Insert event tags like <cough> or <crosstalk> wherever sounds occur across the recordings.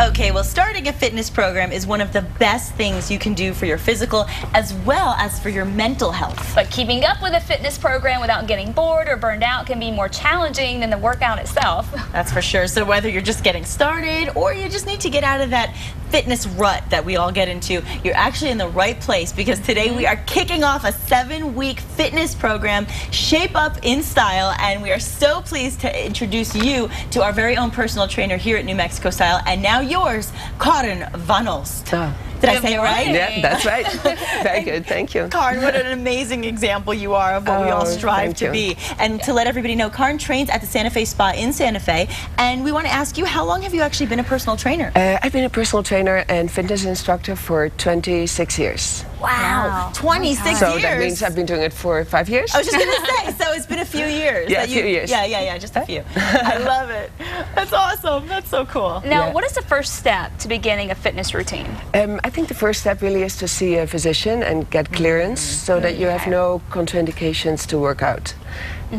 Okay, well, starting a fitness program is one of the best things you can do for your physical as well as for your mental health. But keeping up with a fitness program without getting bored or burned out can be more challenging than the workout itself. <laughs> That's for sure. So whether you're just getting started or you just need to get out of that fitness rut that we all get into, you're actually in the right place because today we are kicking off a seven-week fitness program, Shape Up in Style, and we are so pleased to introduce you to our very own personal trainer here at New Mexico Style, and now yours, Carin Van. Ah. Did I say it right? Yeah, that's right. <laughs> Very good, thank you. Carin, what an amazing example you are of what we all Oh, strive to you. be. And to let everybody know, Carin trains at the Santa Fe Spa in Santa Fe. And we want to ask you, how long have you actually been a personal trainer? Uh, I've been a personal trainer and fitness instructor for 26 years. Wow, 26 So years. that means I've been doing it for five years. I was just gonna say, so it's been a few years. Yeah, a few years. Yeah, yeah, yeah, just a few. I <laughs> love it. That's awesome. That's so cool. Now, Yeah. what is the first step to beginning a fitness routine? Um, I think the first step really is to see a physician and get clearance so that you have no contraindications to work out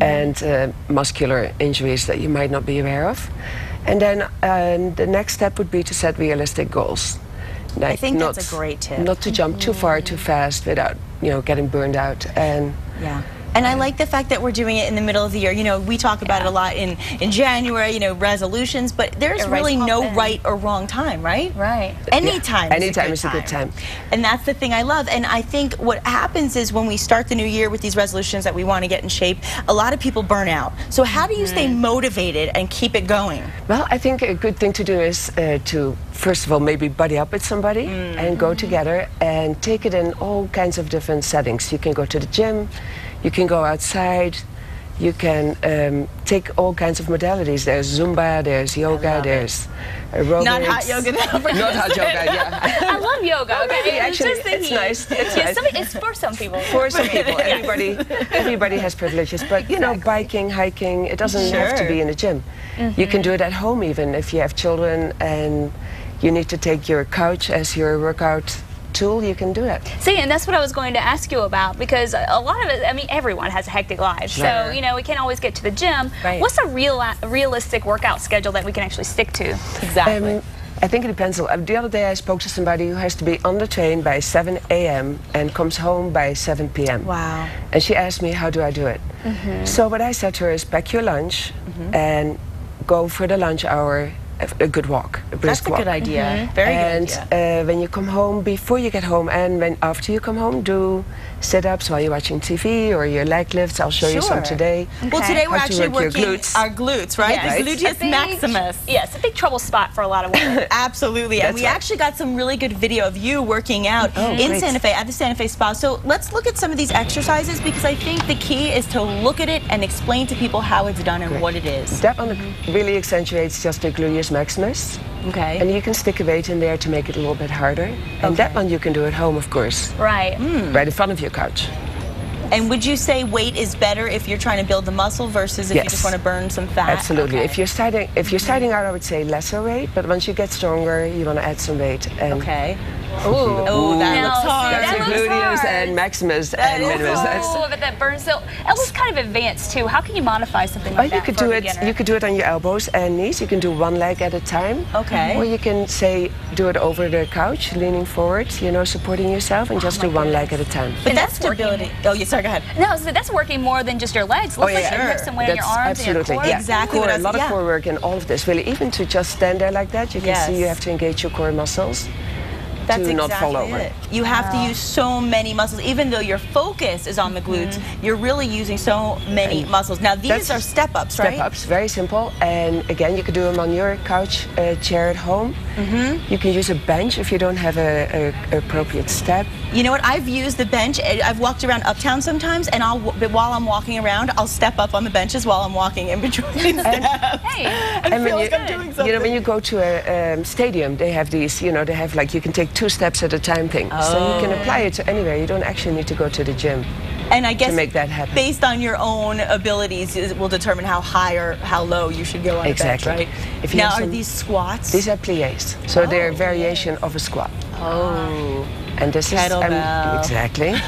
and uh, muscular injuries that you might not be aware of. And then um, the next step would be to set realistic goals. Like think not, that's a great tip. Not to jump too far too fast without you know getting burned out and Yeah. And I like the fact that we're doing it in the middle of the year. You know, we talk about it a lot in, in January, you know, resolutions, but there's Everybody's really no pumping. right or wrong time, right? Right. Anytime. Yeah, is a anytime good is a good time. And that's the thing I love. And I think what happens is when we start the new year with these resolutions that we want to get in shape, a lot of people burn out. So how do you stay Mm-hmm. motivated and keep it going? Well, I think a good thing to do is uh, to, first of all, maybe buddy up with somebody and go together and take it in all kinds of different settings. You can go to the gym, you can go outside, you can um, take all kinds of modalities. There's Zumba, there's yoga, there's aerobics. Not hot yoga Not hot yoga, yeah. <laughs> I love yoga. Okay, Actually, just the it's nice, it's yeah, nice. some- it's for some people. For some <laughs> people, everybody, everybody has privileges. But you know, biking, hiking, it doesn't have to be in a gym. You can do it at home even if you have children and you need to take your couch as your workout tool. You can do it. See, and that's what I was going to ask you about because a a lot of it, I mean, everyone has a hectic life. So, you know, we can't always get to the gym. Right. What's a real, realistic workout schedule that we can actually stick to? Exactly. Um, I think it depends. on- uh, The other day I spoke to somebody who has to be on the train by 7 a.m. and comes home by 7 p.m. wow. And she asked me, how do I do it? So what I said to her is pack your lunch and go for the lunch hour, a- good walk, a brisk That's a walk. good idea. Very and good idea. uh, when you come home, before you get home, and when after you come home, do sit-ups while you're watching TV or your leg lifts. I'll show you some Sure. today. Well, today we're How actually work working glutes. our glutes, right? Yes. The Right. gluteus A big- maximus. Yes, a big trouble spot for a lot of women. <laughs> Absolutely. And we right. actually got some really good video of you working out oh, in great. Santa Fe at the Santa Fe Spa. So let's look at some of these exercises because I think the key is to look at it and explain to people how it's done and what it is. That one really accentuates just the gluteus maximus. Okay. And you can stick a weight in there to make it a little bit harder. And that one you can do at home, of course, right. Hmm. right in front of your couch. And would you say weight is better if you're trying to build the muscle versus if you just want to burn some fat? Absolutely. Okay. If you're starting, if you're hmm. starting out, I would say lesser weight. But once you get stronger, you want to add some weight. And Okay. Ooh, oh, that Now, looks see, hard. that That's your looks gluteus hard. and maximus That and is minimus. hard. That's, Oh, but that burns so. That was kind of advanced too. How can you modify something like Oh, like you that could for do a it. beginner? You could do it on your elbows and knees. You can do one leg at a time. Okay. Or you can say do it over the couch, leaning forward. You know, supporting yourself, and oh just my do one goodness. leg at a time. But And that's that's working. stability. Oh, yeah, sorry, go ahead. No, so that's working more than just your legs. It looks Oh, yeah, like your sure. hips and weight in your That's arms absolutely and your core. yeah. Exactly Core, what I a was- lot yeah. of core work in all of this. Really, even to just stand there like that, you can see you have to engage your core muscles. That's to exactly not fall over. it. You have to use so many muscles, even though your focus is on the glutes. You're really using so many And muscles. Now these are step ups, right? Step ups, very simple. And again, you can do them on your couch uh, chair at home. Mm-hmm. You can use a bench if you don't have a, a appropriate step. You know what? I've used the bench. I've walked around Uptown sometimes, and I'll while I'm walking around, I'll step up on the benches while I'm walking in between <laughs> steps. Hey, I and feel like you, I'm doing you know, when you go to a um, stadium, they have these. You know, they have like you can take two steps at a time thing. So you can apply oh. it to anywhere. You don't actually need to go to the gym. and I guess to make that happen. based on your own abilities, it will determine how high or how low you should go on Exactly. a bench, right? If you now, have are these squats? These are pliés, so they're a Oh. variation of a squat. oh, And this is um, exactly. <laughs>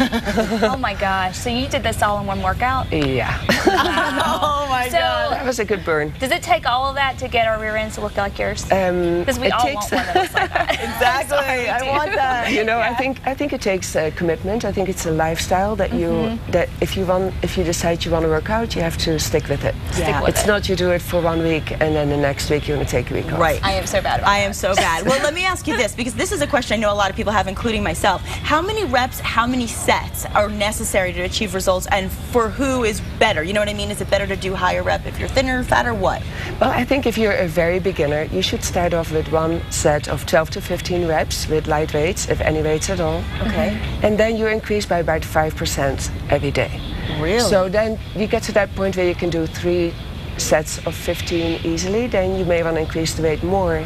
oh my gosh. So you did this all in one workout? yeah, <laughs> Oh my So- god. that was a good burn. Does it take all of that to get our rear ends to look like yours? Um, Because we it all takes- want one that looks like that. <laughs> Exactly. Sorry, I want that. You know, I think I think it takes uh, commitment. I think it's a lifestyle that you Mm-hmm. that if you want if you decide you want to work out, you have to stick with it. Stick with it. it's it. not you do it for one week and then the next week you're going to take a week off. Right. I am so bad about I that. am so bad. Well, let me ask you this because this is a question I know a lot of people have, including myself. How many reps, how many sets are necessary to achieve results, and for who is better? You know what I mean? Is it better to do higher rep if you're thinner, fatter, or what? Well, I think if you're a very beginner, you should start off with one set of 12 to 15 reps with light weights, if any weights at all. Okay. And then you increase by about 5% every day. Really? So then you get to that point where you can do three sets of 15 easily. Then you may want to increase the weight more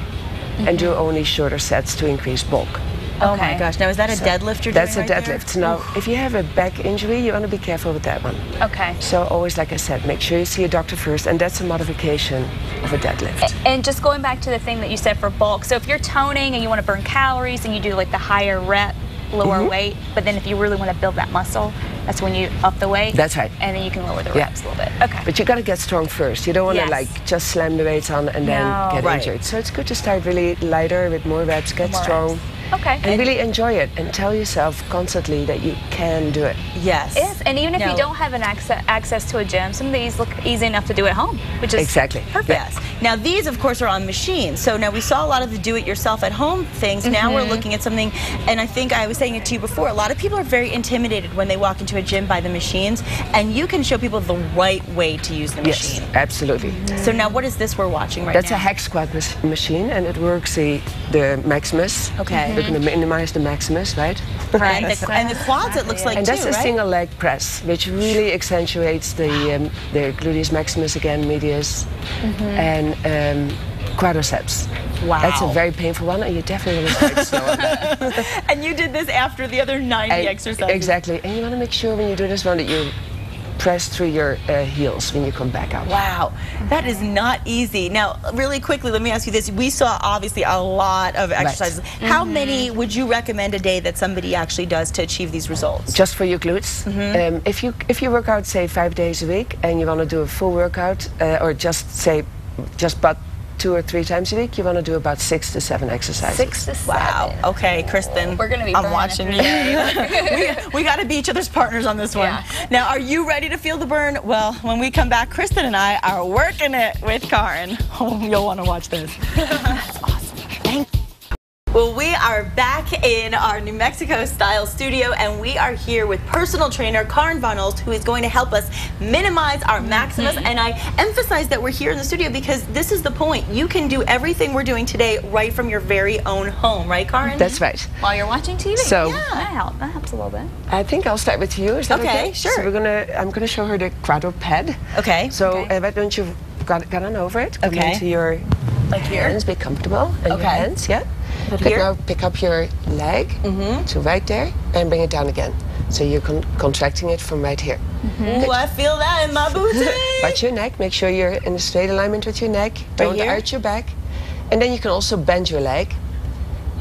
and do mm-hmm. only shorter sets to increase bulk. Oh my Okay. gosh! Now is that a deadlift you're That's a right there? deadlift. Now, if you have a back injury, you want to be careful with that one. Okay. So always, like I said, make sure you see a doctor first, and that's a modification of a deadlift. And just going back to the thing that you said for bulk. So if you're toning and you want to burn calories and you do like the higher rep, lower Mm-hmm. weight, but then if you really want to build that muscle, that's when you up the weight. That's right. And then you can lower the Yeah. reps a little bit. Okay. But you got to get strong first. You don't want to Yes. like just slam the weights on and then No. get Right. injured. So it's good to start really lighter with more reps, get More strong, reps. Okay. and really enjoy it, and tell yourself constantly that you can do it. Yes. Yes, and even if Now- you don't have an access, access to a gym, some of these look easy enough to do at home, which is Exactly. Perfect. Yes. Now these, of course, are on machines. So now we saw a lot of the do-it-yourself at home things. Now Mm-hmm. we're looking at something, and I think I was saying it to you before. A lot of people are very intimidated when they walk into a gym by the machines, and you can show people the right way to use the Yes, machine. absolutely. So now, what is this we're watching right That's now? That's a hex squat machine, and it works the, the Maximus. Okay. We're going to minimize the Maximus, right? and, the, and the quads, it looks like And too, that's a right? single leg press, which really accentuates the um, the gluteus maximus again, medius, and um, quadriceps. Wow. That's a very painful one, and you definitely want to start slow <laughs> on that. And you did this after the other 90 And- exercises. Exactly, and you want to make sure when you do this one that you press through your uh, heels when you come back out. Wow, that is not easy. Now, really quickly, let me ask you this. We saw obviously a lot of exercises. How many would you recommend a day that somebody actually does to achieve these results? Just for your glutes. Mm-hmm. Um, if you if you work out say five days a week and you want to do a full workout, uh, or just say just but two or three times a week, you want to do about six to seven exercises. six to Wow. seven. Okay, Kristen. We're gonna be I'm watching you. <laughs> we we got to be each other's partners on this one. Yeah. Now, are you ready to feel the burn? Well, when we come back, Kristen and I are working it with Carin. <laughs> Oh, you'll want to watch this. <laughs> That's awesome. Thank you. Well, we are back in our New Mexico style studio, and we are here with personal trainer Carin Von Olst, who is going to help us minimize our maximus. And I emphasize that we're here in the studio because this is the point. You can do everything we're doing today right from your very own home, right, Carin? That's right. While you're watching TV. So- yeah. that helps. That helps a little bit. I think I'll start with you. Is that Okay, okay? sure. So we're gonna. I'm gonna show her the quadruped. Okay. So Okay. uh, why don't you got, get on over it? Come Okay. into your like here. hands. Be comfortable. And Okay. your hands. Yeah. Good, here? Now pick up your leg. Mm-hmm. So right there, and bring it down again. So you're con- contracting it from right here. Ooh, I feel that in my <laughs> booty. Watch your neck. Make sure you're in a straight alignment with your neck. Don't here? arch your back. And then you can also bend your leg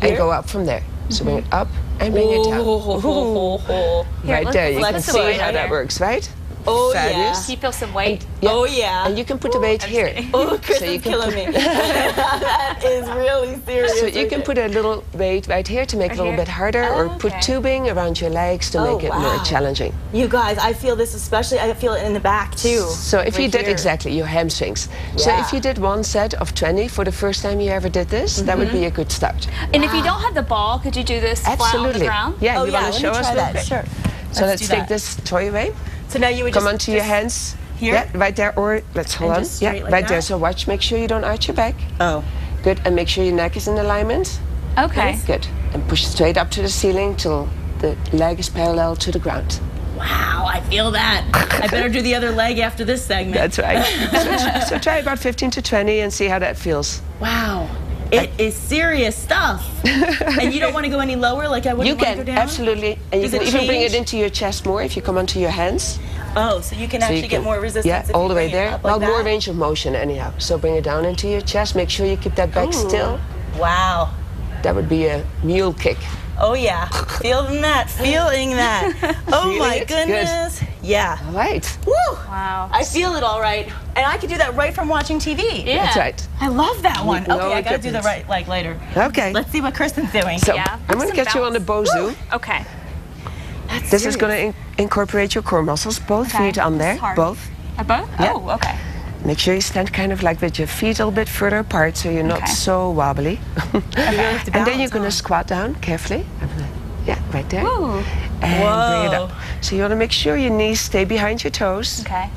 and go up from there. So bring it up and bring it down. Oh, Here, right let's- there. You let's can see how that works, right? Oh, Fabulous. Do you feel some weight? Yeah. Oh, yeah. And you can put the weight I'm here. Oh, <laughs> Chris So is you can killing me. <laughs> that is really serious. So you can put a little weight right here to make it a little here? bit harder, or Oh, put tubing around your legs to Oh, make it wow. more challenging. You guys, I feel this especially. I feel it in the back too. So if you Right did here. exactly your hamstrings. So if you did one set of 20 for the first time you ever did this, that would mm-hmm. be a good start. And if you don't have the ball, could you do this flat on the Absolutely. ground? Yeah, Oh you yeah, want let to show me us try that. Sure. So let's, do take this toy away. So now you would Come just, onto your hands. here? Yeah, right there. Or let's hold And on. just Yeah, like right there. So watch. Make sure you don't arch your back. Oh. Good. And make sure your neck is in alignment. Okay. Good. And push straight up to the ceiling till the leg is parallel to the ground. Wow, I feel that. I better do the other leg after this segment. That's right. <laughs> so, so try about 15 to 20 and see how that feels. wow. It is serious stuff. and you don't want to go any lower, like I wouldn't You can absolutely, and Does you can even bring it into your chest more if you come onto your hands. Oh, so you can So actually you get more resistance. Yeah, all the way there. up well, like more range of motion anyhow. So bring it down into your chest. Make sure you keep that back Ooh. still. Wow. that would be a mule kick. Oh yeah, feeling that, feeling that. <laughs> Oh my it? Good. goodness. Yeah. All right. Woo! Wow. I feel it all right, and I could do that right from watching TV. Yeah. That's right. I love that one. No okay, I gotta do the right like later. Okay. Let's see what Kristen's doing. so Yeah. I'm going to Some get you on the BOSU. Okay. That's This is going to in- incorporate your core muscles, both Okay. feet on This there, is hard. both. Uh, both? Yeah. Oh, okay. Make sure you stand kind of like with your feet a little bit further apart so you're not so wobbly. <laughs> You really have to and then you're going to squat down carefully. Yeah, right there. Ooh. And bring it Whoa. up. So you want to make sure your knees stay behind your toes. Okay.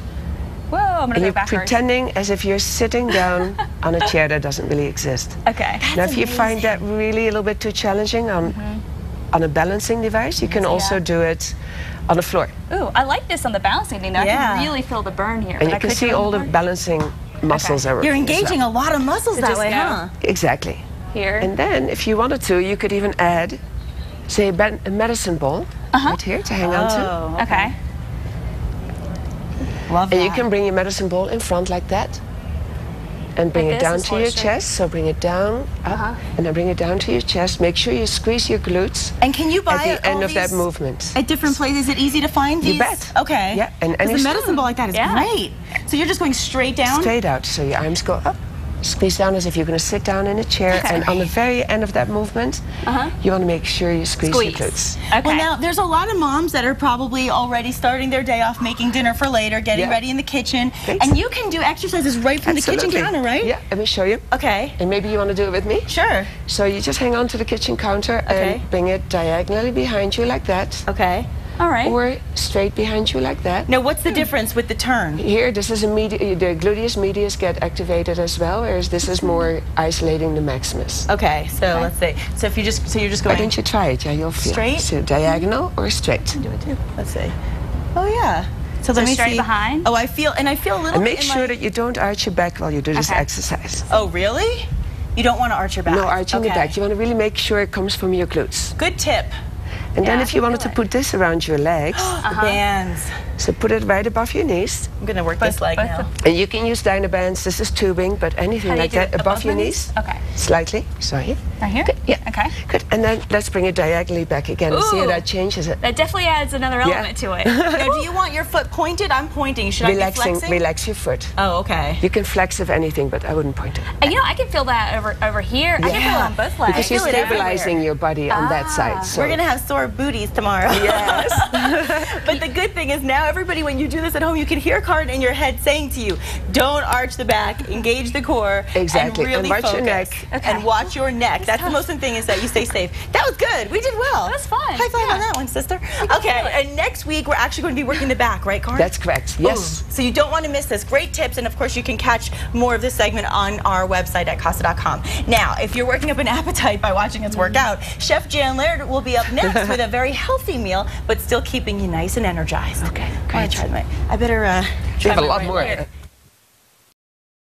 Whoa, I'm gonna And go you're backwards. pretending as if you're sitting down <laughs> on a chair that doesn't really exist. Okay. now, if you find that really a little bit too challenging on, mm-hmm. on a balancing device, you can also Yeah. do it on the floor. Ooh, I like this on the balancing thing. Though. I can really feel the burn here. And you I can could see do it on all the floor. balancing muscles are You're engaging well. a lot of muscles To that way, go. huh? Exactly. here. And then, if you wanted to, you could even add, say, a, ben- a medicine ball uh-huh. right here to hang on to. Oh, okay. love that. And you can bring your medicine ball in front like that. And bring Like it down to your closer. chest. So bring it down, up, Uh-huh. and then bring it down to your chest. Make sure you squeeze your glutes And can you buy at the end all of that movement. At different places, is it easy to find these? You these? bet. Okay. Yeah, and any- the medicine ball like that is Yeah. great. So you're just going straight down. Straight out. So your arms go up. Squeeze down as if you're going to sit down in a chair. Okay. And on the very end of that movement, uh-huh. you want to make sure you squeeze, Squeeze. your glutes. Okay. Well, now there's a lot of moms that are probably already starting their day off making dinner for later, getting Yeah. ready in the kitchen, Great. and you can do exercises right from the kitchen counter, right? Yeah, let me show you. Okay. And maybe you want to do it with me? Sure. So you just hang on to the kitchen counter Okay. and bring it diagonally behind you like that. Okay. All right. Or straight behind you like that. Now, what's the difference with the turn? Here, this is a medi- the gluteus medius get activated as well, whereas this is more isolating the maximus. Okay, so let's see. So if you just, so you're just going. Why going don't you try it? Yeah, you'll feel. Straight? So diagonal or straight. do it too. Let's see. Oh yeah. So, let me straight see. behind? Oh, I feel, and I feel a little. And bit make in sure my- that you don't arch your back while you do this Okay. exercise. Oh really? You don't want to arch your back. No arching okay. the back. You want to really make sure it comes from your glutes. Good tip. And then Yeah, if you wanted to put this around your legs, <gasps> The bands. So put it right above your knees. I'm gonna work this leg now. And you can use Dynabands. This is tubing, but anything How do you like that above, Above your knees. knees? Okay. Slightly. Sorry. Right here? Good. Yeah. Okay. Good. And then let's bring it diagonally back again. See how that changes it. That definitely adds another element to it. <laughs> now, do you want your foot pointed? I'm pointing. Should I be Relaxing. flexing? Relax your foot. Oh, okay. You can flex if anything, but I wouldn't point it. And you know, I can feel that over over here. I can feel it on both legs. Because you're feel it stabilizing your body on that Ah. side. So We're gonna have sore booties tomorrow. Yes. <laughs> but the good thing is now everybody, when you do this at home, you can hear Carin in your head saying to you, "Don't arch the back, engage the core, Exactly. and And really watch your focus. neck. Okay. And watch your neck. That's the most important thing is that you stay safe. That was good. We did well. That was fun. High five on that one, sister. Okay. And next week we're actually going to be working the back, right, Carin? That's correct. Yes. So you don't want to miss this. Great tips, and of course you can catch more of this segment on our website at KASA.com. Now, if you're working up an <laughs> appetite by watching us work mm. out, Chef Jan Laird will be up <laughs> next with a very healthy meal, but still keeping you nice and energized. Okay, I tried my. I better. Uh, try have a lot more.